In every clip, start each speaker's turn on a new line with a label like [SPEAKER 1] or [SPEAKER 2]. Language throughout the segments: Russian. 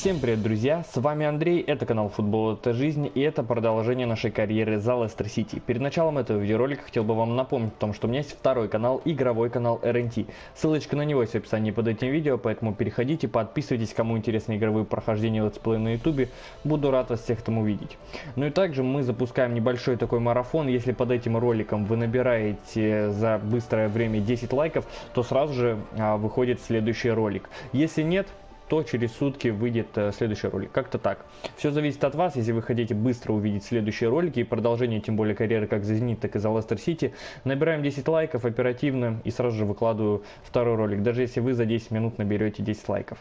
[SPEAKER 1] Всем привет, друзья! С вами Андрей, это канал Футбол это жизнь и это продолжение нашей карьеры за Лестер Сити. Перед началом этого видеоролика хотел бы вам напомнить о том, что у меня есть второй канал, игровой канал RNT. Ссылочка на него есть в описании под этим видео, поэтому переходите, подписывайтесь, кому интересны игровые прохождения летсплея на ютубе. Буду рад вас всех там увидеть. Ну и также мы запускаем небольшой такой марафон. Если под этим роликом вы набираете за быстрое время 10 лайков, то сразу же а, выходит следующий ролик. Если нет, то через сутки выйдет э, следующий ролик. Как-то так. Все зависит от вас. Если вы хотите быстро увидеть следующие ролики и продолжение, тем более карьеры как за Зенит, так и за Лестер Сити, набираем 10 лайков оперативно и сразу же выкладываю второй ролик. Даже если вы за 10 минут наберете 10 лайков.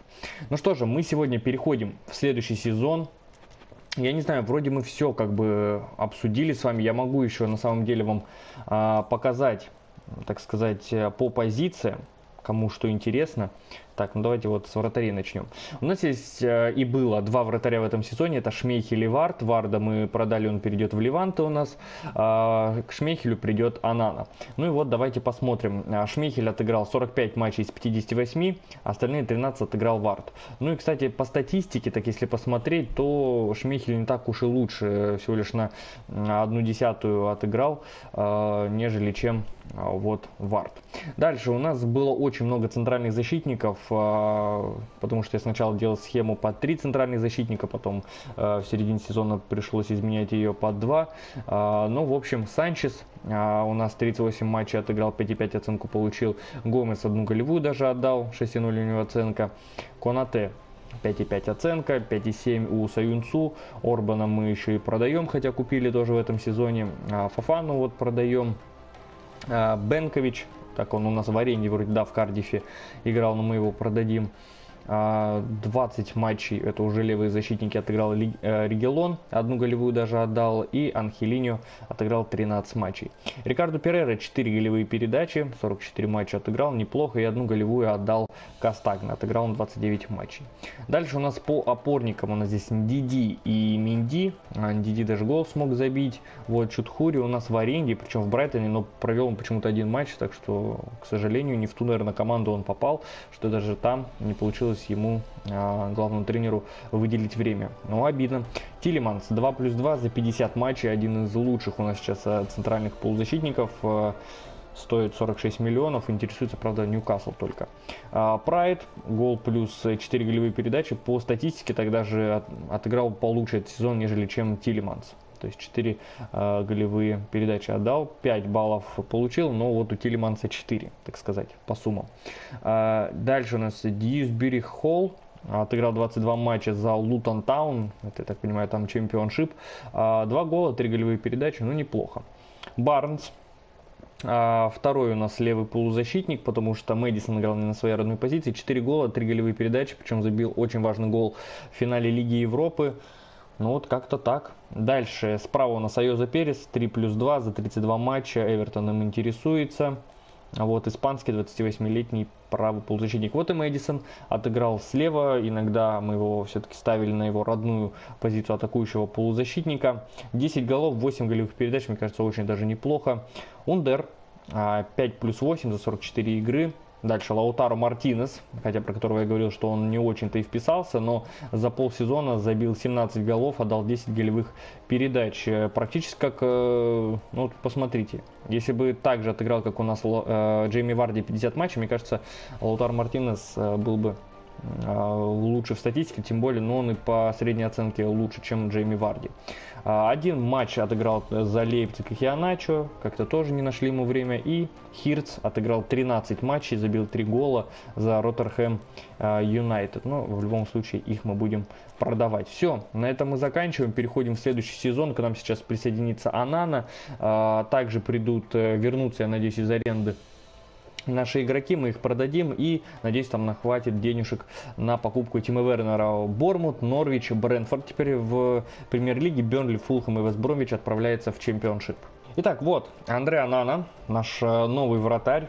[SPEAKER 1] Ну что же, мы сегодня переходим в следующий сезон. Я не знаю, вроде мы все как бы обсудили с вами. Я могу еще на самом деле вам а, показать, так сказать, э, по позициям, кому что интересно. Так, ну давайте вот с вратарей начнем. У нас есть э, и было два вратаря в этом сезоне. Это Шмейхель и Вард. Варда мы продали, он перейдет в Леванте у нас. А к Шмейхелю придет Анана. Ну и вот давайте посмотрим. А, Шмейхель отыграл 45 матчей из 58, остальные 13 отыграл Вард. Ну и, кстати, по статистике, так если посмотреть, то Шмейхель не так уж и лучше. Всего лишь на одну десятую отыграл, э, нежели чем э, вот Вард. Дальше у нас было очень много центральных защитников. А, потому что я сначала делал схему под 3 центральных защитника, потом а, в середине сезона пришлось изменять ее под 2. А, ну, в общем, Санчес у нас 38 матчей отыграл, 5,5 оценку получил. Гомес одну голевую даже отдал, 6,0 у него оценка. Конате 5,5 оценка, 5,7 у Саюнцу. Орбана мы еще и продаем, хотя купили тоже в этом сезоне. Фафану вот продаем. Бенкович так он у нас в аренде вроде, да, в Кардифе играл, но мы его продадим. 20 а, матчей, это уже левые защитники, отыграл э, Ригелон, одну голевую даже отдал, и Анхелиньо отыграл 13 матчей. Рикардо Перейра 4 голевые передачи, 44 матча отыграл, неплохо, и одну голевую отдал Кастагна, отыграл он 29 матчей. Дальше у нас по опорникам, у нас здесь Диди и Минди, Диди даже гол смог забить, вот Чудхури у нас в аренде, причем в Брайтоне, но провел он почему-то один матч, так что, к сожалению, не в ту, наверное, команду он попал, что даже там не получилось пришлось ему, а, главному тренеру, выделить время. Ну, обидно. Тилиманс 2 плюс 2 за 50 матчей, один из лучших у нас сейчас а, центральных полузащитников а, стоит 46 миллионов, интересуется, правда, Ньюкасл только. Прат, гол плюс 4 голевые передачи, по статистике тогда же отыграл получше этот сезон, нежели чем Тилеманс. То есть 4 э, голевые передачи отдал, 5 баллов получил, но вот у Тилеманса 4, так сказать, по суммам. Э, дальше у нас Дьюсбери Холл. Отыграл 22 матча за Лутон Таун, это, я так понимаю, там Championship. Э, 2 гола, 3 голевые передачи, ну неплохо. Барнс, а второй у нас левый полузащитник, потому что Мэдисон играл не на своей родной позиции. 4 гола, 3 голевые передачи, причем забил очень важный гол в финале Лиги Европы. Ну вот как-то так. Дальше справа у нас Айоза Перес, 3 плюс 2 за 32 матча. Эвертон им интересуется. Вот испанский 28-летний правый полузащитник. Вот и Мэдисон отыграл слева. Иногда мы его все-таки ставили на его родную позицию атакующего полузащитника. 10 голов, 8 голевых передач, мне кажется, очень даже неплохо. Ундер 5 а, плюс 8 за 44 игры. Дальше Лаутаро Мартинес, хотя про которого я говорил, что он не очень-то и вписался, но за полсезона забил 17 голов, отдал 10 голевых передач. Э, практически как, э, ну посмотрите, если бы так же отыграл, как у нас э, Джейми Варди 50 матчей, мне кажется, Лаутаро Мартинес был бы лучше в статистике, тем более, но он и по средней оценке лучше, чем Джейми Варди. А, один матч отыграл за Лейпциг и Хианачо, как-то тоже не нашли ему время. И Хирц отыграл 13 матчей, забил 3 гола за Роттерхэм а, Юнайтед. Но в любом случае их мы будем продавать. Все, на этом мы заканчиваем. Переходим в следующий сезон. К нам сейчас присоединится Анана. Также придут, э, вернутся, я надеюсь, из аренды наши игроки, мы их продадим и, надеюсь, там нахватит денежек на покупку Тима Вернера. Бормут, Норвич, Брэнфорд теперь в премьер-лиге, Бернли, Фулхэм и Вестбромвич отправляется в чемпионшип. Итак, вот, Андре Анана, наш э, новый вратарь.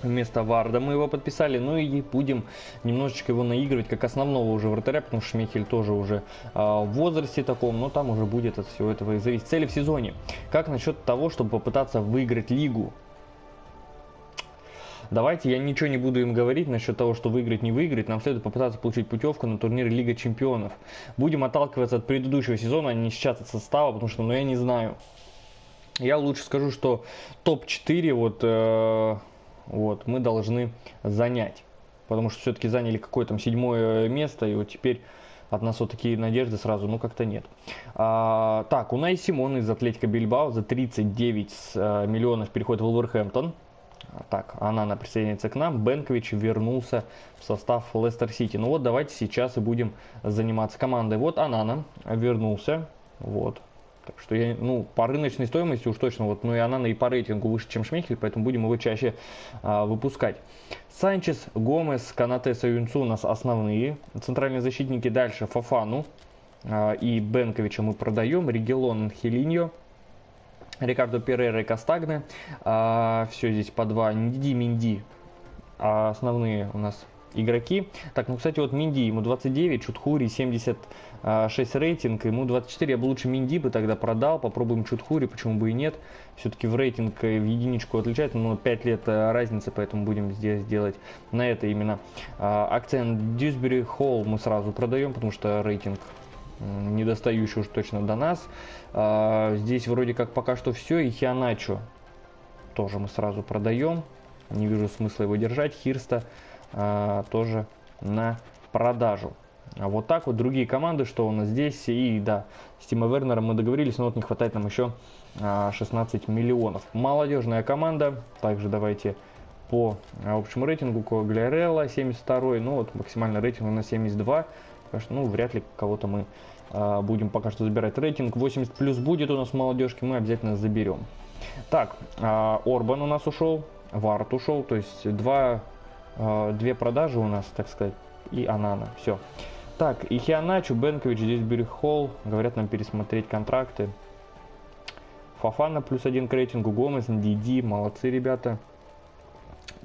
[SPEAKER 1] Вместо Варда мы его подписали, ну и будем немножечко его наигрывать как основного уже вратаря, потому что Шмехель тоже уже э, в возрасте таком, но там уже будет от всего этого и зависеть. Цели в сезоне. Как насчет того, чтобы попытаться выиграть лигу? Давайте я ничего не буду им говорить насчет того, что выиграть, не выиграть. Нам следует попытаться получить путевку на турнир Лига Чемпионов. Будем отталкиваться от предыдущего сезона, а не сейчас от состава, потому что, ну, я не знаю. Я лучше скажу, что топ-4 вот, э, вот мы должны занять. Потому что все-таки заняли какое-то там седьмое место, и вот теперь от нас вот такие надежды сразу, ну как-то нет. А, так, Унай Симон из Атлетика Бильбао за 39 э, миллионов переходит в Вулверхэмптон. Так, Анана присоединяется к нам. Бенкович вернулся в состав Лестер Сити. Ну вот давайте сейчас и будем заниматься командой. Вот Анана вернулся. Вот. Так что я, ну, по рыночной стоимости уж точно, вот, ну и Анана и по рейтингу выше, чем Шмехель, поэтому будем его чаще а, выпускать. Санчес, Гомес, Канате, Саюнцу у нас основные. Центральные защитники дальше Фафану а, и Бенковича мы продаем. Ригелон, Хелиньо. Рикардо Перейра и Кастагне. А, все здесь по два. Нди, Минди. А основные у нас игроки. Так, ну, кстати, вот Минди, ему 29, Чутхури 76 рейтинг, ему 24. Я бы лучше Минди бы тогда продал, попробуем Чутхури, почему бы и нет. Все-таки в рейтинг в единичку отличается, но 5 лет э, разница, поэтому будем здесь делать на это именно а, акцент. Дьюсбери Холл мы сразу продаем, потому что рейтинг недостающий уж точно до нас. А, здесь вроде как пока что все, и Хианачо тоже мы сразу продаем. Не вижу смысла его держать. Хирста а, тоже на продажу. А вот так вот другие команды, что у нас здесь. И да, с Тима Вернером мы договорились, но вот не хватает нам еще 16 а, миллионов. Молодежная команда. Также давайте по общему рейтингу Коглярелла 72, ну вот максимальный рейтинг у нас 72. Что, ну, вряд ли кого-то мы а, будем пока что забирать рейтинг. 80 плюс будет у нас молодежки, мы обязательно заберем. Так, а, Орбан у нас ушел, Варт ушел, то есть два а, две продажи у нас, так сказать, и Анана. Все. Так, и Хианачу, Бенкович, здесь Холл. Говорят нам пересмотреть контракты. Фафана плюс один к рейтингу. Гомес, Диди. Молодцы, ребята.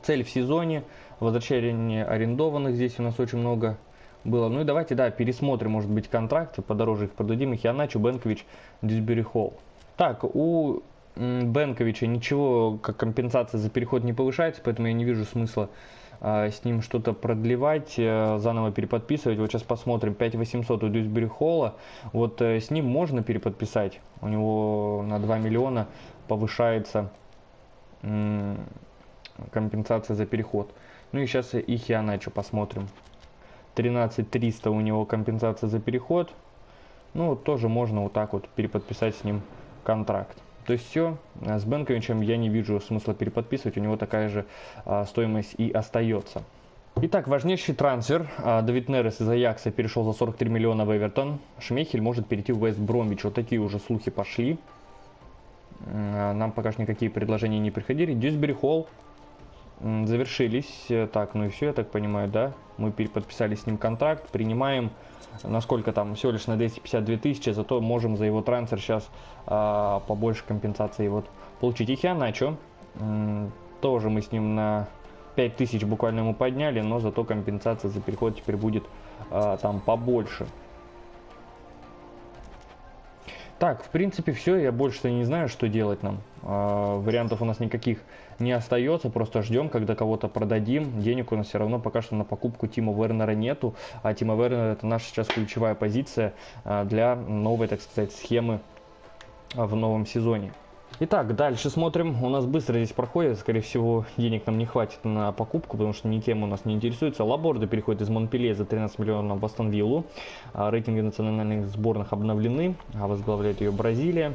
[SPEAKER 1] Цель в сезоне. Возвращение арендованных. Здесь у нас очень много было. Ну и давайте, да, пересмотрим, может быть, контракты. Подороже их продадим. И Хианачу, Бенкович, Дисбери Холл. Так, у Бенковича ничего, как компенсация за переход не повышается, поэтому я не вижу смысла а, с ним что-то продлевать, э, заново переподписывать. Вот сейчас посмотрим, 5800 у Дьюсбери Холла. Вот э, с ним можно переподписать. У него на 2 миллиона повышается компенсация за переход. Ну и сейчас и Хианачо посмотрим. 13300 у него компенсация за переход. Ну, тоже можно вот так вот переподписать с ним контракт. То есть все, э, с Бенковичем я не вижу смысла переподписывать, у него такая же а, стоимость и остается. Итак, важнейший трансфер. А, Давид Нерес из Аякса перешел за 43 миллиона в Эвертон. Шмехель может перейти в Вест Бромвич. Вот такие уже слухи пошли. А, нам пока что никакие предложения не приходили. Дьюсбери Холл завершились. Так, ну и все, я так понимаю, да? Мы подписали с ним контракт, принимаем насколько там всего лишь на 252 тысячи, зато можем за его трансфер сейчас а, побольше компенсации вот получить. И Хианачо, тоже мы с ним на 5000 буквально ему подняли, но зато компенсация за переход теперь будет а, там побольше. Так, в принципе, все. Я больше не знаю, что делать нам. Э, вариантов у нас никаких не остается. Просто ждем, когда кого-то продадим. Денег у нас все равно пока что на покупку Тима Вернера нету. А Тима Вернера это наша сейчас ключевая позиция э, для новой, так сказать, схемы в новом сезоне. Итак, дальше смотрим. У нас быстро здесь проходит. Скорее всего, денег нам не хватит на покупку, потому что ни тема у нас не интересуется. Лаборды переходит из Монпелье за 13 миллионов в Астон Виллу. А, рейтинги национальных сборных обновлены. А возглавляет ее Бразилия.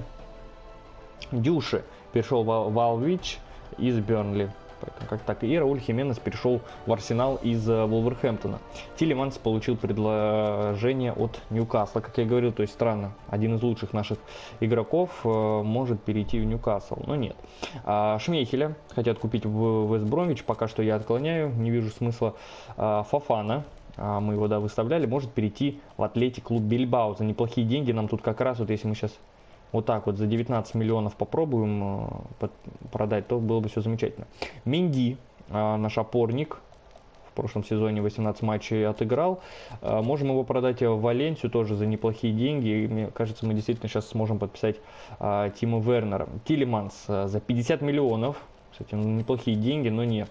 [SPEAKER 1] Дюши перешел в Алвич из Бернли. Поэтому как так. И Рауль Хименес перешел в Арсенал из э, Вулверхэмптона. Тилеманс получил предложение от Ньюкасла, как я говорил, то есть странно. Один из лучших наших игроков э, может перейти в Ньюкасл, но нет. А Шмейхеля хотят купить в Вестбромвич, пока что я отклоняю, не вижу смысла. А Фафана, а мы его да, выставляли, может перейти в Атлетик клуб Бильбао за неплохие деньги. Нам тут как раз, вот если мы сейчас вот так вот за 19 миллионов попробуем э, продать, то было бы все замечательно. Минди, э, наш опорник, в прошлом сезоне 18 матчей отыграл. Э, можем его продать в Валенсию тоже за неплохие деньги. И мне кажется, мы действительно сейчас сможем подписать Тима Вернера. Тилиманс за 50 миллионов. Кстати, неплохие деньги, но нет.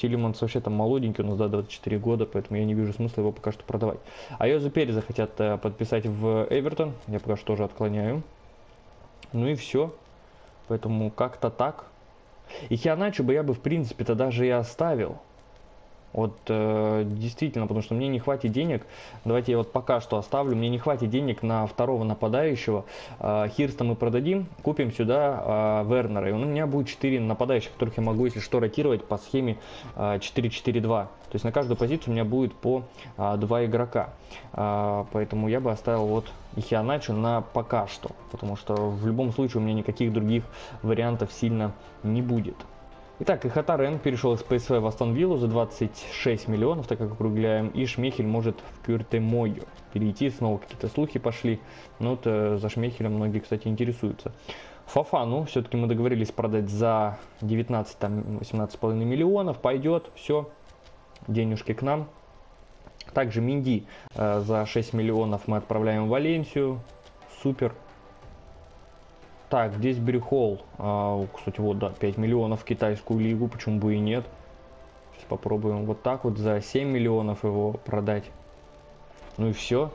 [SPEAKER 1] Тилиманс вообще там молоденький, у нас да, 24 года, поэтому я не вижу смысла его пока что продавать. А Йоза Переза хотят э, подписать в Эвертон, я пока что тоже отклоняю. Ну и все. Поэтому как-то так. И Хианачу бы я бы в принципе тогда даже и оставил. Вот э, действительно, потому что мне не хватит денег. Давайте я вот пока что оставлю. Мне не хватит денег на второго нападающего. Э, Хирста мы продадим, купим сюда э, Вернера. И у меня будет 4 нападающих, которых я могу, если что, ротировать по схеме э, 4-4-2. То есть на каждую позицию у меня будет по э, 2 игрока. Э, поэтому я бы оставил вот Ихианачу на пока что. Потому что в любом случае у меня никаких других вариантов сильно не будет. Итак, Хатарен перешел из ПСВ в Астон Виллу за 26 миллионов, так как округляем, и Шмехель может в Кюртемою перейти, снова какие-то слухи пошли, ну вот э, за Шмехелем многие, кстати, интересуются. Фафану все-таки мы договорились продать за 19-18,5 миллионов, пойдет, все, денежки к нам. Также Минди э, за 6 миллионов мы отправляем в Валенсию, супер, так, здесь Брюхол. А, кстати, вот, да, 5 миллионов в китайскую лигу, почему бы и нет. Сейчас попробуем вот так вот за 7 миллионов его продать. Ну и все.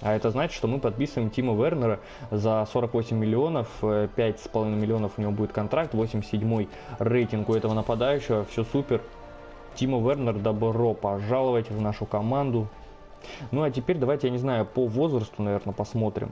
[SPEAKER 1] А это значит, что мы подписываем Тима Вернера за 48 миллионов, 5,5 миллионов у него будет контракт, 87 рейтинг у этого нападающего, все супер. Тима Вернер, добро пожаловать в нашу команду. Ну а теперь давайте, я не знаю, по возрасту, наверное, посмотрим.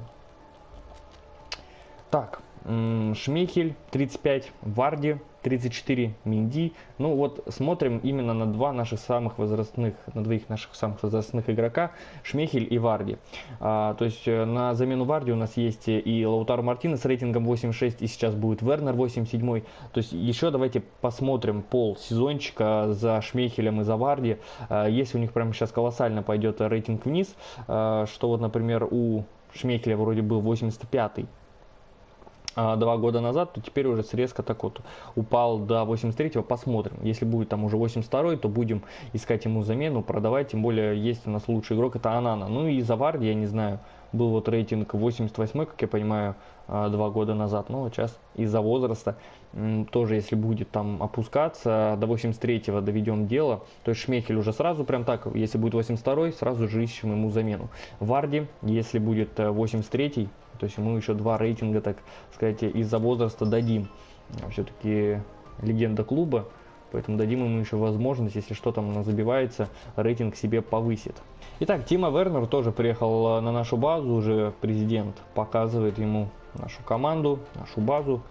[SPEAKER 1] Так, Шмейхель 35, Варди 34, Минди. Ну вот смотрим именно на два наших самых возрастных, на двоих наших самых возрастных игрока, Шмейхель и Варди. А, то есть э, на замену Варди у нас есть и Лаутар Мартинес с рейтингом 8.6 и сейчас будет Вернер 8.7. То есть еще давайте посмотрим пол сезончика за Шмейхелем и за Варди. А, если у них прямо сейчас колоссально пойдет рейтинг вниз, а, что вот, например, у Шмейхеля вроде был 85 а, два года назад, то теперь уже резко так вот упал до 83-го, посмотрим. Если будет там уже 82-й, то будем искать ему замену, продавать, тем более есть у нас лучший игрок, это Анана. Ну и за Варди, я не знаю, был вот рейтинг 88 как я понимаю, а, два года назад, но сейчас из-за возраста тоже, если будет там опускаться, до 83-го доведем дело, то есть Шмехель уже сразу прям так, если будет 82-й, сразу же ищем ему замену. Варди, если будет 83-й, э, то есть ему еще два рейтинга, так сказать, из-за возраста дадим. Все-таки легенда клуба, поэтому дадим ему еще возможность, если что там забивается, рейтинг себе повысит. Итак, Тима Вернер тоже приехал на нашу базу, уже президент показывает ему нашу команду, нашу базу.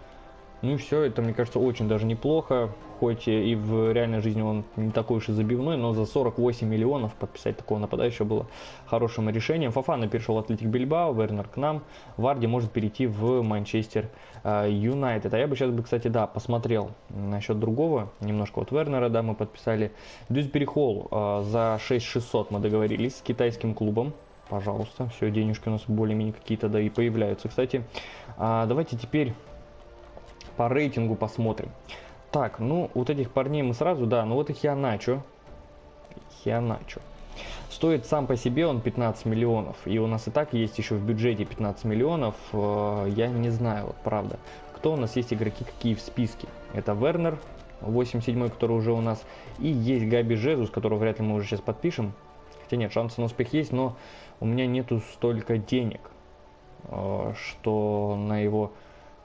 [SPEAKER 1] Ну и все, это, мне кажется, очень даже неплохо. Хоть и в реальной жизни он не такой уж и забивной, но за 48 миллионов подписать такого нападающего было хорошим решением. Фафана перешел в Атлетик Бильбао, Вернер к нам. Варди может перейти в Манчестер э, Юнайтед. А я бы сейчас, бы, кстати, да, посмотрел насчет другого. Немножко вот Вернера, да, мы подписали. Дюсбери Холл э, за 6600 мы договорились с китайским клубом пожалуйста. Все, денежки у нас более-менее какие-то, да, и появляются. Кстати, а, давайте теперь по рейтингу посмотрим. Так, ну, вот этих парней мы сразу, да, ну вот и Хианачо. Хианачо. Стоит сам по себе он 15 миллионов. И у нас и так есть еще в бюджете 15 миллионов. Э, я не знаю, вот правда. Кто у нас есть игроки, какие в списке. Это Вернер, 87 который уже у нас. И есть Габи Жезус, которого вряд ли мы уже сейчас подпишем. Хотя нет, шансы на успех есть, но у меня нету столько денег, э, что на его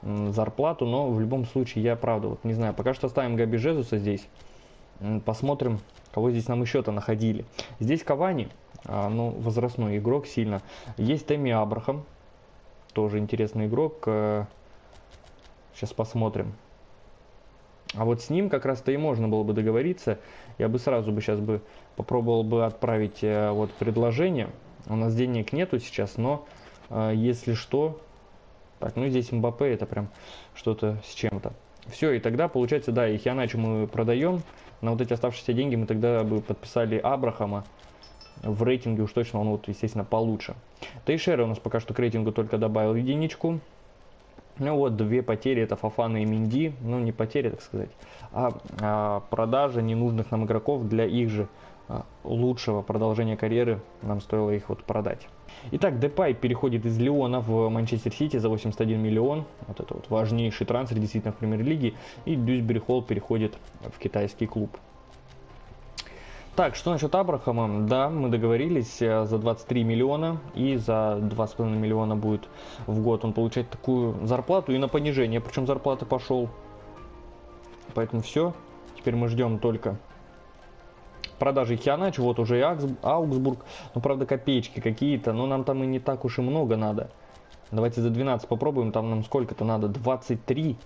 [SPEAKER 1] зарплату, но в любом случае я правда вот не знаю, пока что оставим Габи Жезуса здесь, посмотрим, кого здесь нам еще-то находили. Здесь Кавани, а, ну возрастной игрок сильно, есть Тэмми Абрахам, тоже интересный игрок, сейчас э, посмотрим. А вот с ним как раз-то и можно было бы договориться, я бы сразу бы сейчас бы попробовал бы отправить э, вот предложение, у нас денег нету сейчас, но э, если что, так, ну здесь Мбаппе это прям что-то с чем-то. Все, и тогда получается, да, и Хианачу мы продаем. На вот эти оставшиеся деньги мы тогда бы подписали Абрахама. В рейтинге уж точно он вот, естественно, получше. Тейшера у нас пока что к рейтингу только добавил единичку. Ну вот, две потери, это Фафана и Минди. Ну, не потери, так сказать, а, а продажа ненужных нам игроков для их же лучшего продолжения карьеры. Нам стоило их вот продать. Итак, Депай переходит из Леона в Манчестер Сити за 81 миллион. Вот это вот важнейший трансфер действительно в премьер-лиге. И Дюсбери Холл переходит в китайский клуб. Так, что насчет Абрахама? Да, мы договорились э, за 23 миллиона и за 2,5 миллиона будет в год он получать такую зарплату и на понижение, причем зарплаты пошел. Поэтому все. Теперь мы ждем только продажи Хианач, вот уже и Аугсбург, ну правда копеечки какие-то, но нам там и не так уж и много надо. Давайте за 12 попробуем, там нам сколько-то надо, 23,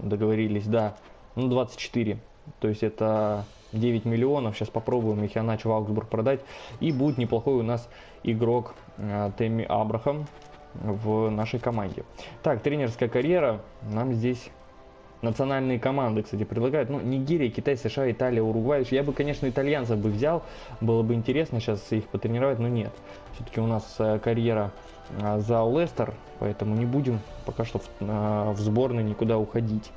[SPEAKER 1] договорились, да, ну 24, то есть это 9 миллионов. Сейчас попробуем их в Аугсбург продать. И будет неплохой у нас игрок э, Тэмми Абрахам в нашей команде. Так, тренерская карьера. Нам здесь национальные команды, кстати, предлагают. Ну, Нигерия, Китай, США, Италия, Уругвай. Я бы, конечно, итальянцев бы взял. Было бы интересно сейчас их потренировать, но нет. Все-таки у нас э, карьера э, за Лестер, поэтому не будем пока что в, в сборной никуда уходить.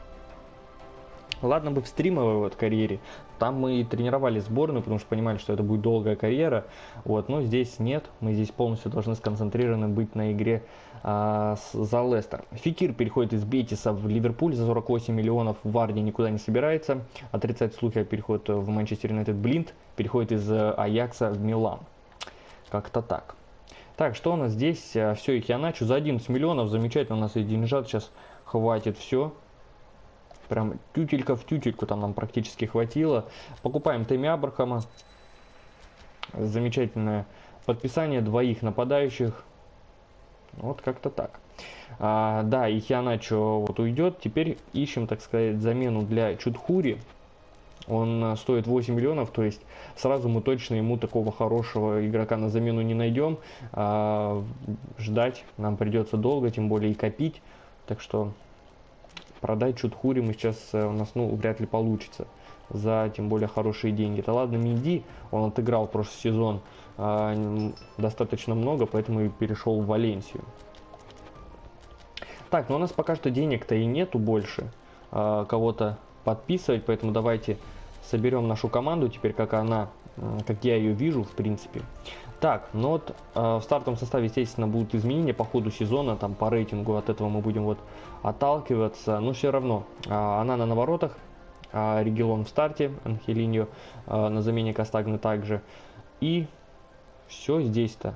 [SPEAKER 1] Ладно бы в стримовой вот карьере, там мы тренировали сборную, потому что понимали, что это будет долгая карьера, вот, но здесь нет, мы здесь полностью должны сконцентрированы быть на игре а, с, за Лестер. Фикир переходит из Бетиса в Ливерпуль за 48 миллионов, Варди никуда не собирается, отрицать слухи о переходе в Манчестер Юнайтед Блинд, переходит из э, Аякса в Милан. Как-то так. Так, что у нас здесь? Э, все, их я начал за 11 миллионов, замечательно, у нас и деньжат сейчас хватит все. Прям тютелька в тютельку там нам практически хватило. Покупаем Тэмми Абрахама. Замечательное подписание двоих нападающих. Вот как-то так. А, да, и Хианачо вот уйдет. Теперь ищем, так сказать, замену для Чудхури. Он стоит 8 миллионов, то есть сразу мы точно ему такого хорошего игрока на замену не найдем. А, ждать нам придется долго, тем более и копить. Так что продать Чудхури мы сейчас э, у нас, ну, вряд ли получится за тем более хорошие деньги. Это ладно, Минди, он отыграл прошлый сезон э, достаточно много, поэтому и перешел в Валенсию. Так, но у нас пока что денег-то и нету больше э, кого-то подписывать, поэтому давайте соберем нашу команду теперь, как она, как я ее вижу, в принципе. Так, но вот э, в стартовом составе, естественно, будут изменения по ходу сезона, там по рейтингу, от этого мы будем вот отталкиваться, но все равно э, она на наворотах, э, Регелон в старте, Анхелиньо э, на замене Кастагны также, и все здесь-то,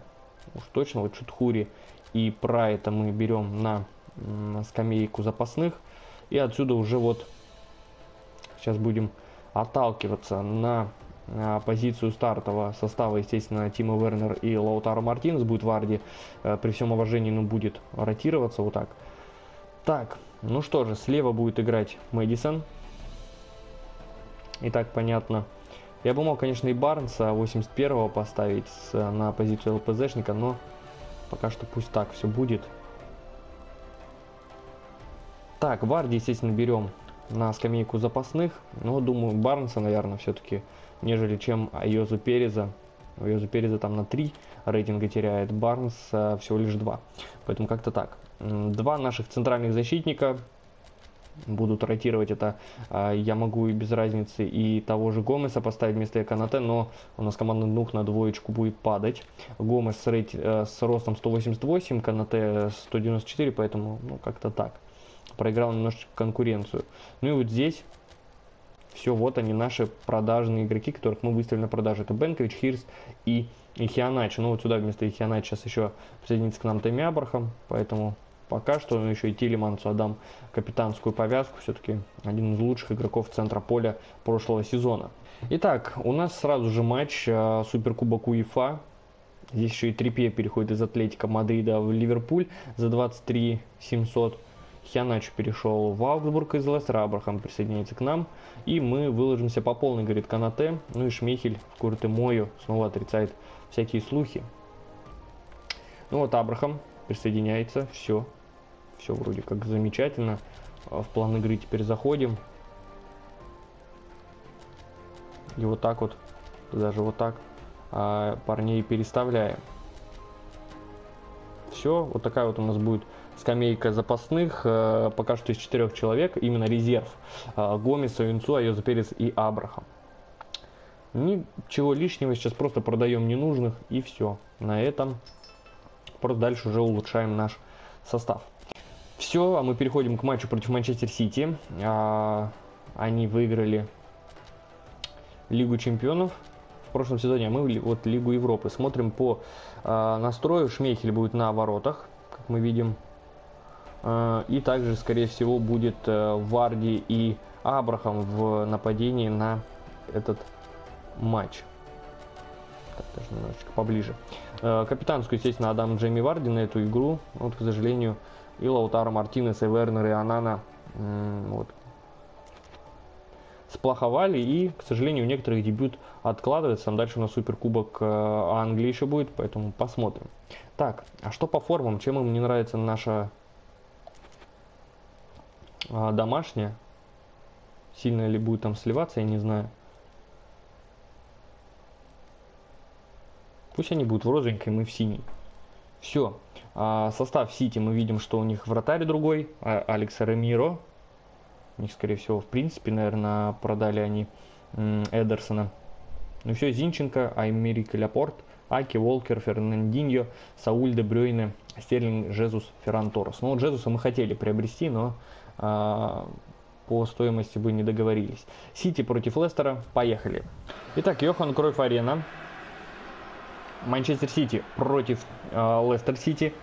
[SPEAKER 1] уж точно, вот Чутхури и Прайта мы берем на э, скамейку запасных, и отсюда уже вот сейчас будем отталкиваться на позицию стартового состава, естественно, Тима Вернер и Лаутаро Мартинес будет Варди. Э, при всем уважении, ну, будет ротироваться вот так. Так, ну что же, слева будет играть Мэдисон. Итак, понятно. Я бы мог, конечно, и Барнса 81-го поставить на позицию ЛПЗшника, но пока что пусть так все будет. Так, Варди, естественно, берем на скамейку запасных, но думаю, Барнса, наверное, все-таки нежели чем Айозу Переза. Айозу Переза там на 3 рейтинга теряет, Барнс а, всего лишь 2. Поэтому как-то так. Два наших центральных защитника будут ротировать это. А, я могу и без разницы и того же Гомеса поставить вместо Канате, но у нас команда двух на двоечку будет падать. Гомес с, рейт, э, с ростом 188, Канате 194, поэтому ну, как-то так. Проиграл немножечко конкуренцию. Ну и вот здесь все, вот они наши продажные игроки, которых мы выставили на продажу. Это Бенкович, Хирс и Ихианач. Ну вот сюда вместо Ихианач сейчас еще присоединится к нам Тэмми Абрахам, поэтому пока что ну, еще и Тилимансу отдам капитанскую повязку. Все-таки один из лучших игроков центра поля прошлого сезона. Итак, у нас сразу же матч э, Суперкубок УЕФА. Здесь еще и Трипе переходит из Атлетика Мадрида в Ливерпуль за 23 700. Хианач перешел в Аугсбург из Лестера, Абрахам присоединяется к нам. И мы выложимся по полной, говорит Канате. Ну и Шмехель в Курте Мою снова отрицает всякие слухи. Ну вот Абрахам присоединяется, все. Все вроде как замечательно. А в план игры теперь заходим. И вот так вот, даже вот так а, парней переставляем. Все, вот такая вот у нас будет скамейка запасных, э, пока что из четырех человек, именно резерв. Э, Гомес, Юнцу, Айоза Перес и Абрахам. Ничего лишнего, сейчас просто продаем ненужных и все. На этом просто дальше уже улучшаем наш состав. Все, а мы переходим к матчу против Манчестер Сити. А, они выиграли Лигу Чемпионов прошлом сезоне, а мы вот Лигу Европы. Смотрим по э, настрою. Шмейхель будет на воротах, как мы видим. Э, и также, скорее всего, будет э, Варди и Абрахам в нападении на этот матч. Так, даже немножечко поближе. Э, капитанскую, естественно, Адам Джейми Варди на эту игру. Вот, к сожалению, и Лаутара Мартинес, и Вернер, и Анана вот, сплоховали. И, к сожалению, у некоторых дебют откладывается. Там дальше у нас Суперкубок Англии еще будет, поэтому посмотрим. Так, а что по формам? Чем им не нравится наша домашняя? Сильно ли будет там сливаться, я не знаю. Пусть они будут в розовенькой, мы в синий. Все. А, состав Сити мы видим, что у них вратарь другой. А, Алекс Ремиро. У них, скорее всего, в принципе, наверное, продали они Эдерсона. Ну все, Зинченко, Аймерик Лапорт, Аки, Волкер, Фернандиньо, Сауль де Брюйне, Стерлинг, Жезус, Ферран Торрес. Ну вот Жезуса мы хотели приобрести, но а, по стоимости бы не договорились. Сити против Лестера. Поехали. Итак, Йохан Кройф Арена. Манчестер Сити против э, Лестер Сити.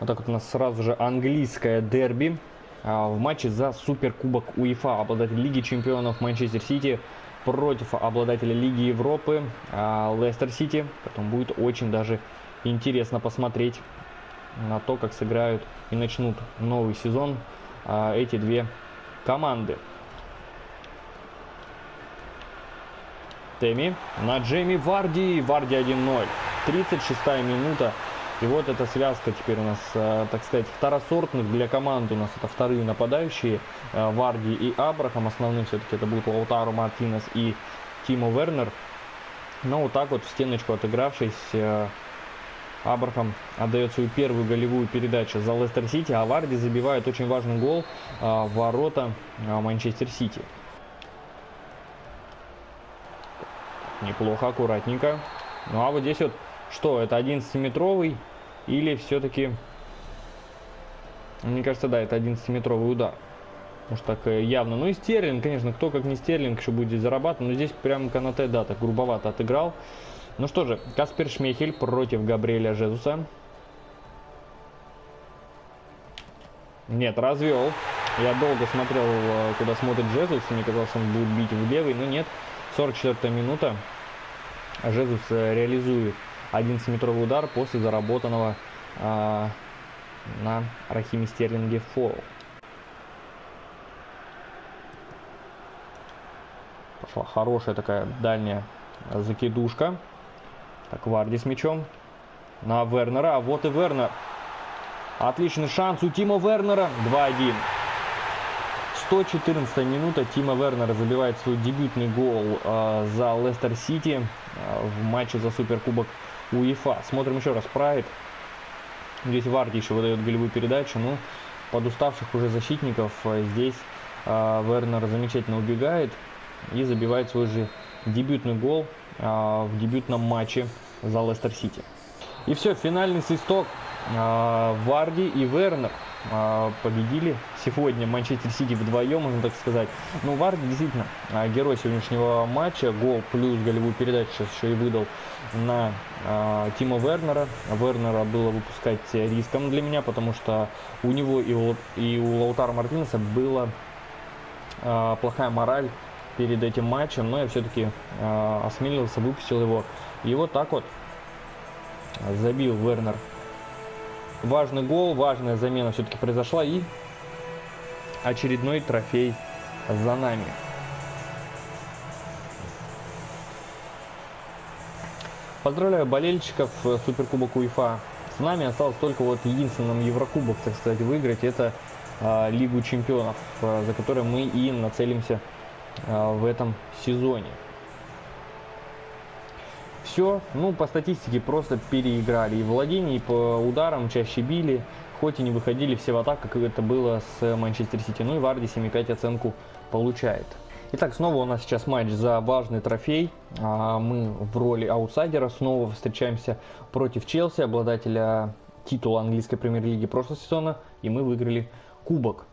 [SPEAKER 1] Вот так вот у нас сразу же английское дерби э, в матче за Суперкубок УЕФА. Обладатель Лиги Чемпионов Манчестер Сити против обладателя Лиги Европы Лестер Сити. Потом будет очень даже интересно посмотреть на то, как сыграют и начнут новый сезон э, эти две команды. Теми на Джейми Варди. Варди 1-0. 36 минута. И вот эта связка теперь у нас, э, так сказать, второсортных для команды. У нас это вторые нападающие. Э, Варди и Абрахам. Основным все-таки это будут Лаутаро Мартинес и Тимо Вернер. Но вот так вот в стеночку отыгравшись, э, Абрахам отдает свою первую голевую передачу за Лестер Сити, а Варди забивает очень важный гол в ворота Манчестер Сити. Неплохо, аккуратненько. Ну а вот здесь вот что, это 11-метровый или все-таки... Мне кажется, да, это 11-метровый удар. Может так э, явно. Ну и Стерлинг, конечно, кто как не Стерлинг еще будет зарабатывать. Но здесь прям Канате, да, так грубовато отыграл. Ну что же, Каспер Шмехель против Габриэля Жезуса. Нет, развел. Я долго смотрел, э, куда смотрит Жезус. Мне казалось, он будет бить в левый, но нет. 44 минута. Жезус э, реализует 11-метровый удар после заработанного э, на Рахиме Стерлинге фол. Пошла хорошая такая дальняя закидушка. Так, Варди с мячом. На Вернера. А вот и Вернер. Отличный шанс у Тима Вернера. 2-1. 114 минута Тима Вернера забивает свой дебютный гол э, за Лестер Сити э, в матче за Суперкубок УЕФА. Смотрим еще раз. Прайд. Здесь Варди еще выдает голевую передачу. Ну, под уставших уже защитников э, здесь э, Вернер замечательно убегает и забивает свой же дебютный гол в дебютном матче за Лестер Сити. И все, финальный свисток. Э, Варди и Вернер а, победили сегодня Манчестер Сити вдвоем, можно так сказать. Ну, Варди действительно а, герой сегодняшнего матча. Гол плюс голевую передачу сейчас еще и выдал на э, Тима Вернера. Вернера было выпускать риском для меня, потому что у него и у, и у Лаутара Мартинеса была э, плохая мораль перед этим матчем, но я все-таки э, осмелился, выпустил его. И вот так вот забил Вернер важный гол, важная замена все-таки произошла и очередной трофей за нами. Поздравляю болельщиков Суперкубок УЕФА. С нами осталось только вот единственным Еврокубок, так сказать, выиграть. Это э, Лигу Чемпионов, э, за которой мы и нацелимся э, в этом сезоне все, ну, по статистике просто переиграли. И владение, и по ударам чаще били, хоть и не выходили все в атаку, как это было с Манчестер Сити. Ну и Варди 7,5 оценку получает. Итак, снова у нас сейчас матч за важный трофей. А, мы в роли аутсайдера снова встречаемся против Челси, обладателя титула английской премьер-лиги прошлого сезона. И мы выиграли кубок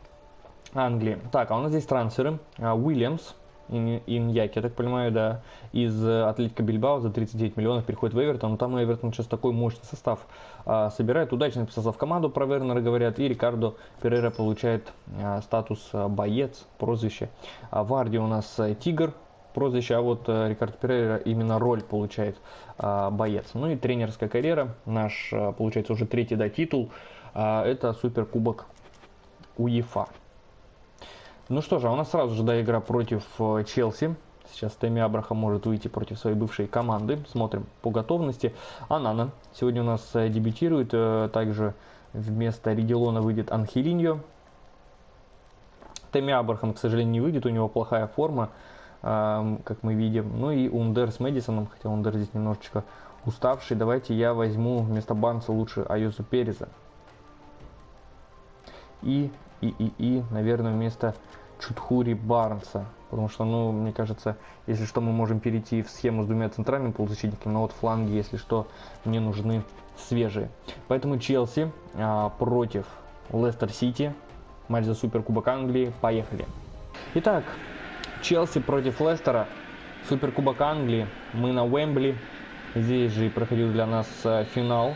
[SPEAKER 1] Англии. Так, а у нас здесь трансферы. А, Уильямс Иньяки, я так понимаю, да, из Атлетика Бильбао за 39 миллионов переходит в Эвертон. Но там Эвертон сейчас такой мощный состав а, собирает. Удачно написался в команду про Вернера, говорят. И Рикардо Перейра получает а, статус а, боец, прозвище. А Варди у нас а, Тигр, прозвище, а вот а, Рикардо Перейра именно роль получает а, боец. Ну и тренерская карьера, наш, а, получается, уже третий да, титул. А, это суперкубок УЕФА. Ну что же, а у нас сразу же да, игра против э, Челси. Сейчас Тэмми Абрахам может выйти против своей бывшей команды. Смотрим по готовности. Анана сегодня у нас э, дебютирует. Э, также вместо Ригелона выйдет Анхелиньо. Тэмми Абрахам, к сожалению, не выйдет. У него плохая форма, как мы видим. Ну и Ундер с Мэдисоном. Хотя Ундер здесь немножечко уставший. Давайте я возьму вместо Банса лучше Айозу Переза. И и, и, и, наверное, вместо Чутхури Барнса. Потому что, ну, мне кажется, если что, мы можем перейти в схему с двумя центральными полузащитниками, но вот фланги, если что, мне нужны свежие. Поэтому Челси а, против Лестер Сити. Матч за Суперкубок Англии. Поехали. Итак, Челси против Лестера. Суперкубок Англии. Мы на Уэмбли. Здесь же проходил для нас а, финал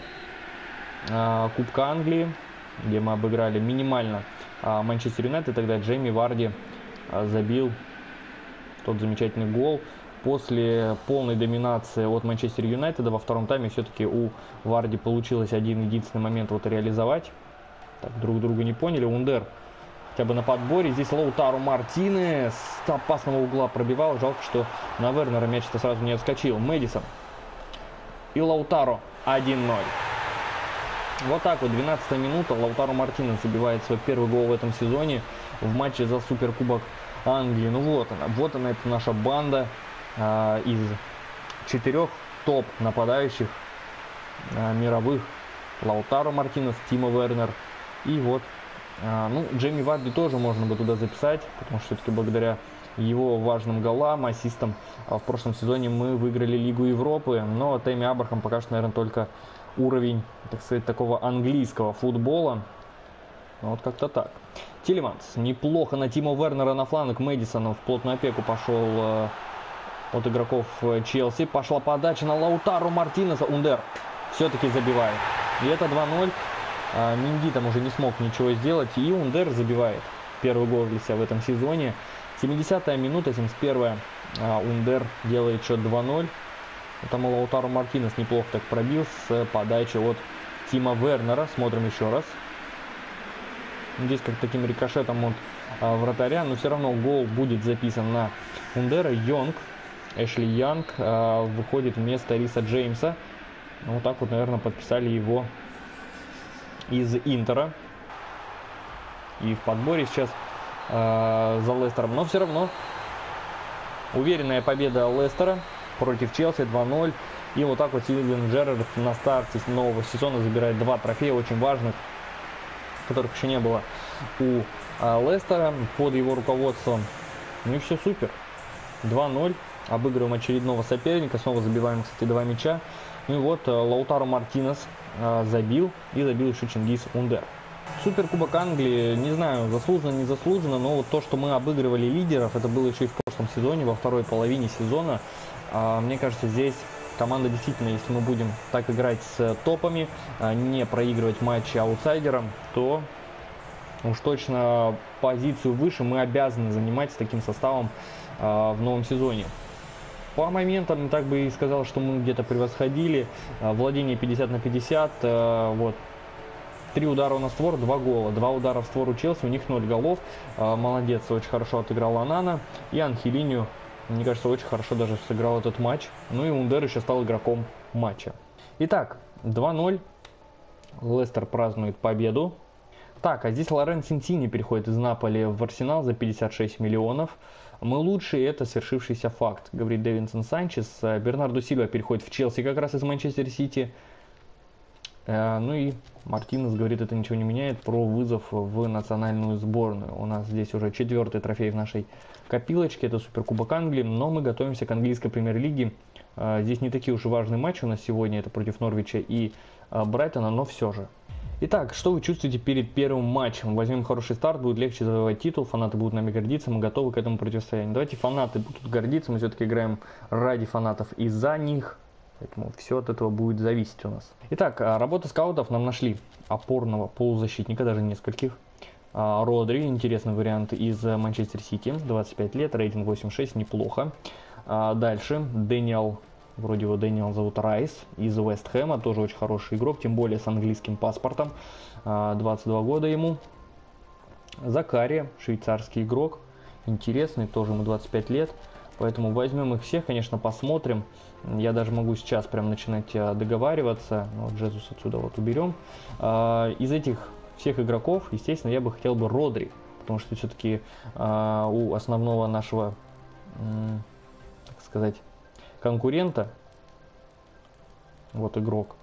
[SPEAKER 1] а, Кубка Англии, где мы обыграли минимально Манчестер Юнайтед, тогда Джейми Варди а, забил тот замечательный гол. После полной доминации от Манчестер Юнайтеда во втором тайме все-таки у Варди получилось один единственный момент вот реализовать. Так, друг друга не поняли. Ундер хотя бы на подборе. Здесь Лаутару Мартины с опасного угла пробивал. Жалко, что на Вернера мяч-то сразу не отскочил. Мэдисон и Лаутаро 1-0. Вот так вот, 12 минута, Лаутаро Мартинес забивает свой первый гол в этом сезоне в матче за Суперкубок Англии. Ну вот она, вот она, это наша банда э, из четырех топ нападающих э, мировых. Лаутаро Мартинес, Тимо Вернер и вот, э, ну, Джейми Варди тоже можно бы туда записать, потому что все-таки благодаря его важным голам, ассистам в прошлом сезоне мы выиграли Лигу Европы, но Тэмми Абрахам пока что, наверное, только уровень, так сказать, такого английского футбола. Ну, вот как-то так. Тилеманс неплохо на Тима Вернера на фланг. Мэдисона в плотную опеку пошел э, от игроков э, Челси. Пошла подача на Лаутаро Мартинеса. Ундер все-таки забивает. И это 2-0. А, Менди там уже не смог ничего сделать. И Ундер забивает первый гол для себя в этом сезоне. 70-я минута, 71-я. А, Ундер делает счет 2-0. Там Лаутаро Мартинес неплохо так пробил с подачи от Тима Вернера. Смотрим еще раз. Здесь как таким рикошетом от а, вратаря, но все равно гол будет записан на Ундера. Йонг, Эшли Янг а, выходит вместо Риса Джеймса. Ну, вот так вот, наверное, подписали его из Интера. И в подборе сейчас а, за Лестером. Но все равно уверенная победа Лестера против Челси 2-0. И вот так вот Сильвин Джерард на старте нового сезона забирает два трофея очень важных, которых еще не было у а, Лестера под его руководством. Ну и все супер. 2-0. Обыгрываем очередного соперника. Снова забиваем, кстати, два мяча. Ну и вот а, Лаутаро Мартинес а, забил. И забил еще Чингис Ундер. Суперкубок Англии, не знаю, заслуженно, не заслуженно, но вот то, что мы обыгрывали лидеров, это было еще и в прошлом сезоне, во второй половине сезона. А, мне кажется, здесь команда действительно, если мы будем так играть с топами, а, не проигрывать матчи аутсайдерам, то уж точно позицию выше мы обязаны занимать с таким составом а, в новом сезоне. По моментам, так бы и сказал, что мы где-то превосходили. Владение 50 на 50. Вот. Три удара на створ, два гола. Два удара в створ у Челси, у них ноль голов. Молодец, очень хорошо отыграл Анана. И Анхелинию мне кажется, очень хорошо даже сыграл этот матч. Ну и Ундер еще стал игроком матча. Итак, 2-0. Лестер празднует победу. Так, а здесь Лорен Синтини переходит из Наполи в Арсенал за 56 миллионов. Мы лучшие, это свершившийся факт, говорит Дэвинсон Санчес. Бернардо Сильва переходит в Челси как раз из Манчестер Сити. Э, ну и Мартинес говорит, это ничего не меняет, про вызов в национальную сборную. У нас здесь уже четвертый трофей в нашей копилочке, это Суперкубок Англии, но мы готовимся к английской премьер-лиге. Э, здесь не такие уж и важные матчи у нас сегодня, это против Норвича и э, Брайтона, но все же. Итак, что вы чувствуете перед первым матчем? Возьмем хороший старт, будет легче завоевать титул, фанаты будут нами гордиться, мы готовы к этому противостоянию. Давайте фанаты будут гордиться, мы все-таки играем ради фанатов и за них, поэтому все от этого будет зависеть у нас. Итак, а, работа скаутов нам нашли опорного полузащитника, даже нескольких. А, Родри, интересный вариант из Манчестер Сити, 25 лет, рейтинг 8.6, неплохо. А, дальше, Дэниел Вроде его Дэниел зовут Райс из Вест Хэма, тоже очень хороший игрок, тем более с английским паспортом. 22 а, года ему. Закария, швейцарский игрок, интересный, тоже ему 25 лет. Поэтому возьмем их всех, конечно, посмотрим. Я даже могу сейчас прям начинать а, договариваться. Ну, вот Джезус отсюда вот уберем. А, из этих всех игроков, естественно, я бы хотел бы Родри. Потому что все-таки у основного нашего, так сказать, конкурента. Вот игрок.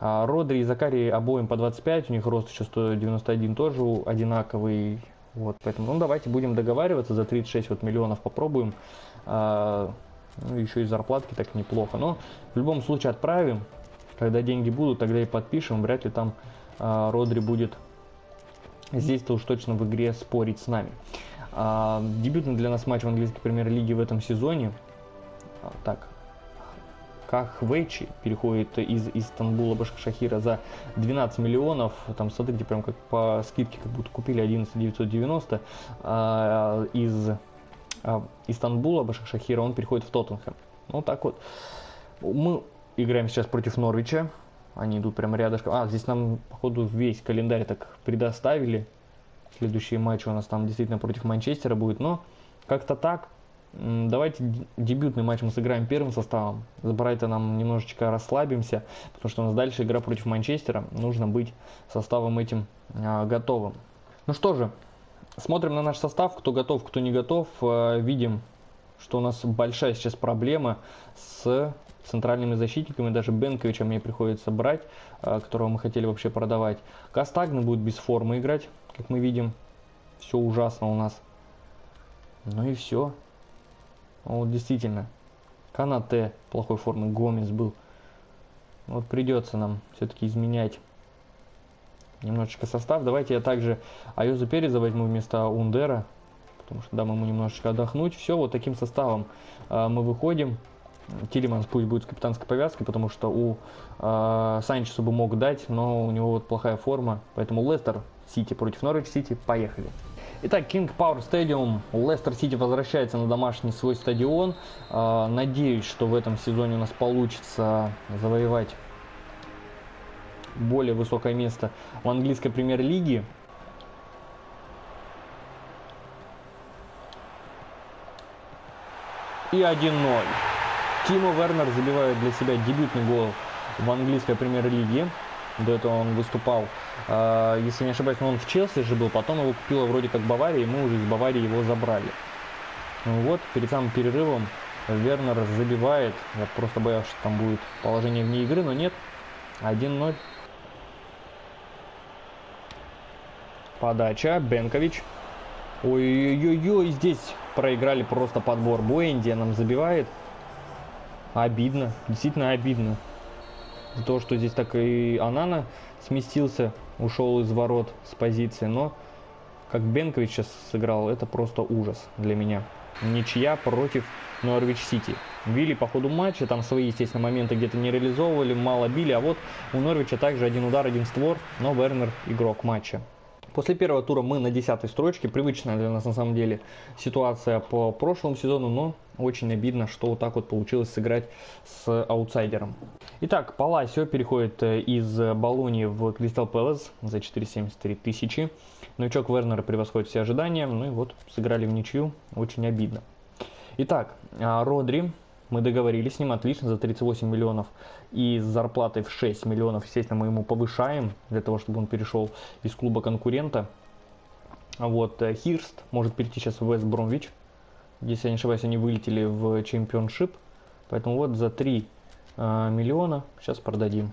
[SPEAKER 1] А Родри и Закари обоим по 25, у них рост еще 191 тоже одинаковый. Вот, поэтому, ну, давайте будем договариваться за 36 вот миллионов попробуем. А, ну, еще и зарплатки так неплохо. Но в любом случае отправим. Когда деньги будут, тогда и подпишем. Вряд ли там а, Родри будет здесь-то уж точно в игре спорить с нами. А, дебютный для нас матч в английской премьер-лиге в этом сезоне. Так, Кахвейчи переходит из Истанбула Башкшахира за 12 миллионов. Там, смотрите, прям как по скидке, как будто купили 11 990. А, из а, Истанбула Башкшахира он переходит в Тоттенхэм. Ну, так вот. Мы играем сейчас против Норвича. Они идут прямо рядышком. А, здесь нам, походу, весь календарь так предоставили. Следующий матч у нас там действительно против Манчестера будет. Но как-то так. Давайте дебютный матч мы сыграем первым составом. С Брайтоном немножечко расслабимся, потому что у нас дальше игра против Манчестера. Нужно быть составом этим а, готовым. Ну что же, смотрим на наш состав. Кто готов, кто не готов. А, видим, что у нас большая сейчас проблема с центральными защитниками. Даже Бенковича мне приходится брать, а, которого мы хотели вообще продавать. Кастагна будет без формы играть, как мы видим. Все ужасно у нас. Ну и все. Вот действительно, Канате плохой формы, Гомес был. Вот придется нам все-таки изменять немножечко состав. Давайте я также Айозу Переза возьму вместо Ундера, потому что дам ему немножечко отдохнуть. Все, вот таким составом э, мы выходим. Тилиманс пусть будет с капитанской повязкой, потому что у э, Санчеса бы мог дать, но у него вот плохая форма. Поэтому Лестер Сити против Норвич Сити. Поехали. Итак, King Power Stadium. Лестер Сити возвращается на домашний свой стадион. А, надеюсь, что в этом сезоне у нас получится завоевать более высокое место в английской премьер-лиге. И 1-0. Тимо Вернер забивает для себя дебютный гол в английской премьер-лиге. До этого он выступал, э, если не ошибаюсь, он в Челси же был, потом его купила вроде как Бавария, и мы уже из Баварии его забрали. Ну вот, перед самым перерывом Вернер забивает. Я просто боялся, что там будет положение вне игры, но нет. 1-0. Подача. Бенкович. Ой-ой-ой, здесь проиграли просто подбор. Буэнди нам забивает. Обидно, действительно обидно то, что здесь так и Анана сместился, ушел из ворот с позиции, но как Бенкович сейчас сыграл, это просто ужас для меня. Ничья против Норвич Сити. Били по ходу матча, там свои, естественно, моменты где-то не реализовывали, мало били, а вот у Норвича также один удар, один створ, но Вернер игрок матча. После первого тура мы на десятой строчке. Привычная для нас на самом деле ситуация по прошлому сезону, но очень обидно, что вот так вот получилось сыграть с аутсайдером. Итак, Паласио переходит э, из Болони в Кристал Пэлас за 473 тысячи. Новичок Вернера превосходит все ожидания. Ну и вот, сыграли в ничью. Очень обидно. Итак, а, Родри мы договорились с ним отлично за 38 миллионов и с зарплатой в 6 миллионов, естественно, мы ему повышаем для того, чтобы он перешел из клуба конкурента. Вот, э, Хирст может перейти сейчас в Вест Бромвич. Если я не ошибаюсь, они вылетели в чемпионшип. Поэтому вот за 3 э, миллиона сейчас продадим.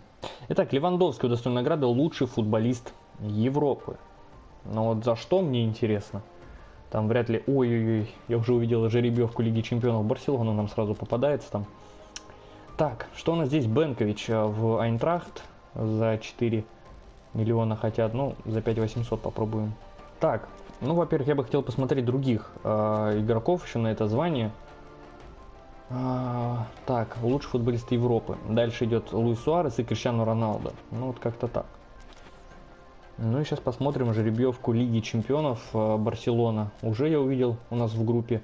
[SPEAKER 1] Итак, Левандовский удостоен награды лучший футболист Европы. Но вот за что мне интересно – там вряд ли... Ой-ой-ой, я уже увидел жеребьевку Лиги Чемпионов Барселона, нам сразу попадается там. Так, что у нас здесь? Бенкович э, в Айнтрахт за 4 миллиона хотят. Ну, за 5 800 попробуем. Так, ну, во-первых, я бы хотел посмотреть других э, игроков еще на это звание. А, так, лучший футболист Европы. Дальше идет Луис Суарес и Криштиану Роналдо. Ну, вот как-то так. Ну и сейчас посмотрим жеребьевку Лиги Чемпионов э, Барселона. Уже я увидел у нас в группе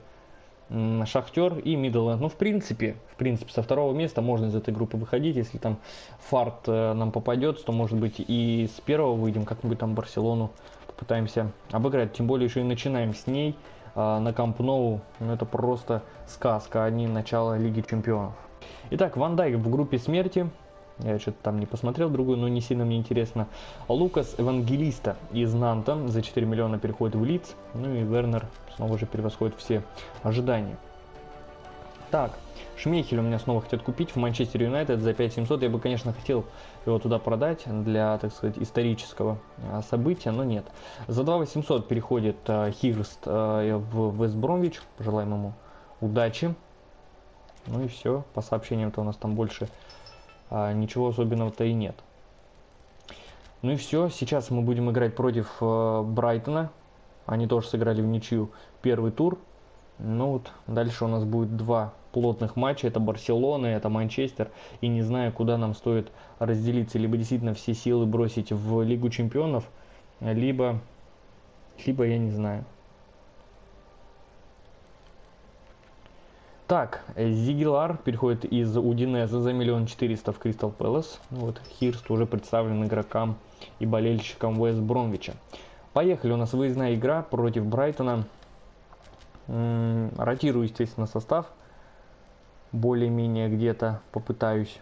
[SPEAKER 1] Шахтер и Мидленд. Ну, в принципе, в принципе, со второго места можно из этой группы выходить. Если там фарт э, нам попадет, то, может быть, и с первого выйдем, как-нибудь там Барселону попытаемся обыграть. Тем более, еще и начинаем с ней э, на Камп Ноу. Ну, это просто сказка, а не начало Лиги Чемпионов. Итак, Ван Дайк в группе смерти. Я что-то там не посмотрел другую, но не сильно мне интересно. Лукас Евангелиста из Нанта за 4 миллиона переходит в Лиц. Ну и Вернер снова же превосходит все ожидания. Так, Шмейхель у меня снова хотят купить в Манчестер Юнайтед за 5700. Я бы, конечно, хотел его туда продать для, так сказать, исторического а, события, но нет. За 2800 переходит э, Хигст э, в Вестбромвич. Пожелаем ему удачи. Ну и все. По сообщениям-то у нас там больше а, ничего особенного-то и нет. Ну и все, сейчас мы будем играть против э, Брайтона. Они тоже сыграли в ничью первый тур. Ну вот, дальше у нас будет два плотных матча. Это Барселона, это Манчестер. И не знаю, куда нам стоит разделиться. Либо действительно все силы бросить в Лигу Чемпионов, либо, либо я не знаю. Так, Зигелар переходит из Удинеза за миллион четыреста в Кристал Пэлас. Ну вот, Хирст уже представлен игрокам и болельщикам Уэст Бромвича. Поехали, у нас выездная игра против Брайтона. Ротирую, естественно, состав. Более-менее где-то попытаюсь.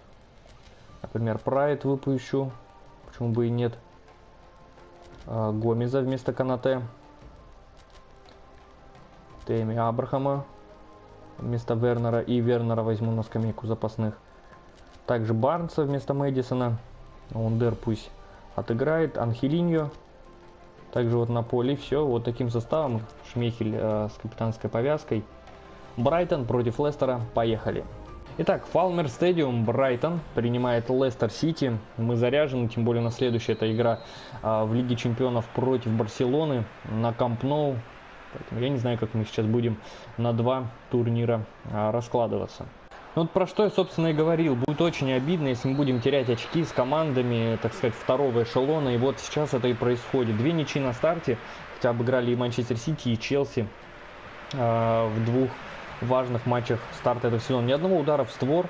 [SPEAKER 1] Например, Прайд выпущу. Почему бы и нет. А, Гомеза вместо Канате. Теми Абрахама вместо Вернера. И Вернера возьму на скамейку запасных. Также Барнса вместо Мэдисона. Ундер пусть отыграет. Анхелиньо. Также вот на поле все. Вот таким составом. Шмехель э, с капитанской повязкой. Брайтон против Лестера. Поехали. Итак, Фалмер Стадиум, Брайтон принимает Лестер Сити. Мы заряжены, тем более на следующая эта игра э, в Лиге Чемпионов против Барселоны на Камп Ноу. Поэтому я не знаю, как мы сейчас будем на два турнира а, раскладываться. Ну вот про что я, собственно, и говорил. Будет очень обидно, если мы будем терять очки с командами, так сказать, второго эшелона. И вот сейчас это и происходит. Две ничьи на старте, хотя обыграли и Манчестер Сити, и Челси э, в двух важных матчах старта этого сезона. Ни одного удара в створ.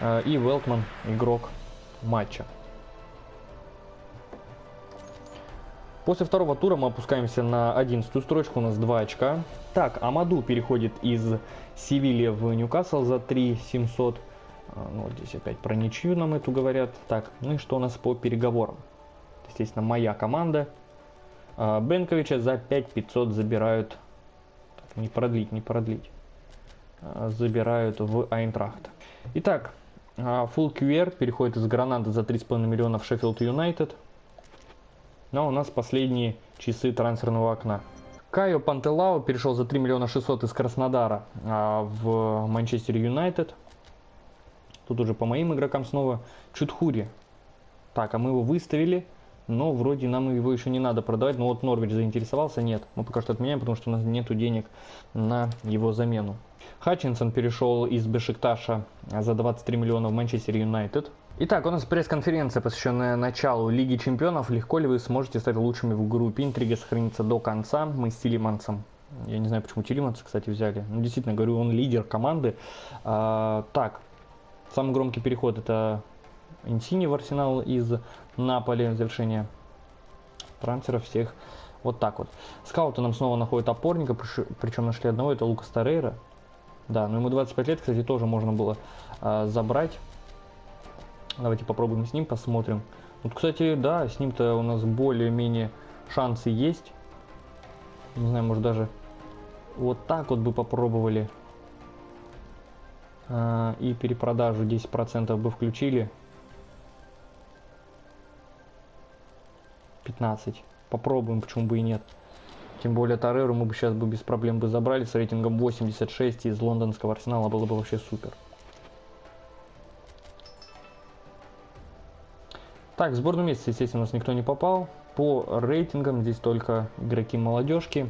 [SPEAKER 1] Э, и Велтман игрок матча. После второго тура мы опускаемся на 11 строчку, у нас 2 очка. Так, Амаду переходит из Севильи в Ньюкасл за 3 700. А, ну, вот здесь опять про ничью нам эту говорят. Так, ну и что у нас по переговорам? Естественно, моя команда. А, Бенковича за 5 500 забирают. Так, не продлить, не продлить. А, забирают в Айнтрахт. Итак, Фулл QR переходит из Гранады за 3,5 миллиона в Шеффилд Юнайтед. Но у нас последние часы трансферного окна. Кайо Пантелао перешел за 3 миллиона 600 из Краснодара а, в Манчестер Юнайтед. Тут уже по моим игрокам снова Чудхури. Так, а мы его выставили, но вроде нам его еще не надо продавать. Но вот Норвич заинтересовался, нет. Мы пока что отменяем, потому что у нас нет денег на его замену. Хатчинсон перешел из Бешикташа за 23 миллиона в Манчестер Юнайтед. Итак, у нас пресс-конференция, посвященная началу Лиги Чемпионов. Легко ли вы сможете стать лучшими в группе? Интрига сохранится до конца. Мы с Тилимансом. Я не знаю, почему Тилиманса, кстати, взяли. Ну, действительно, говорю, он лидер команды. А, так, самый громкий переход это Инсини в Арсенал из Наполи. Завершение трансфера всех. Вот так вот. Скауты нам снова находят опорника, причем нашли одного, это Лукас Торрейра. Да, но ему 25 лет, кстати, тоже можно было а, забрать. Давайте попробуем с ним, посмотрим. Вот, кстати, да, с ним-то у нас более-менее шансы есть. Не знаю, может даже вот так вот бы попробовали. А, и перепродажу 10% бы включили. 15. Попробуем, почему бы и нет. Тем более Тареру мы бы сейчас бы без проблем бы забрали с рейтингом 86 из лондонского арсенала было бы вообще супер. Так, в сборную месяца, естественно, у нас никто не попал. По рейтингам здесь только игроки молодежки.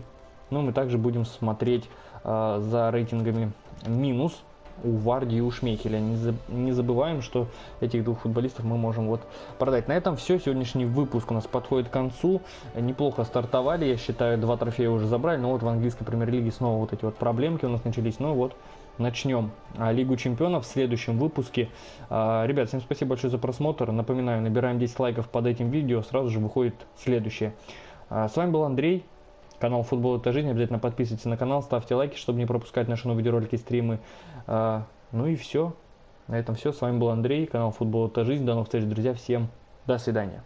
[SPEAKER 1] Но мы также будем смотреть э, за рейтингами минус у Варди и у Шмейхеля. Не, за, не забываем, что этих двух футболистов мы можем вот продать. На этом все. Сегодняшний выпуск у нас подходит к концу. Неплохо стартовали, я считаю, два трофея уже забрали. Но вот в английской премьер-лиге снова вот эти вот проблемки у нас начались. Ну вот, начнем а, Лигу чемпионов в следующем выпуске. А, ребят, всем спасибо большое за просмотр. Напоминаю, набираем 10 лайков под этим видео, сразу же выходит следующее. А, с вами был Андрей, канал Футбол это жизнь. Обязательно подписывайтесь на канал, ставьте лайки, чтобы не пропускать наши новые видеоролики, стримы. Ну и все. На этом все. С вами был Андрей, канал Футбол это жизнь. До новых встреч, друзья. Всем до свидания.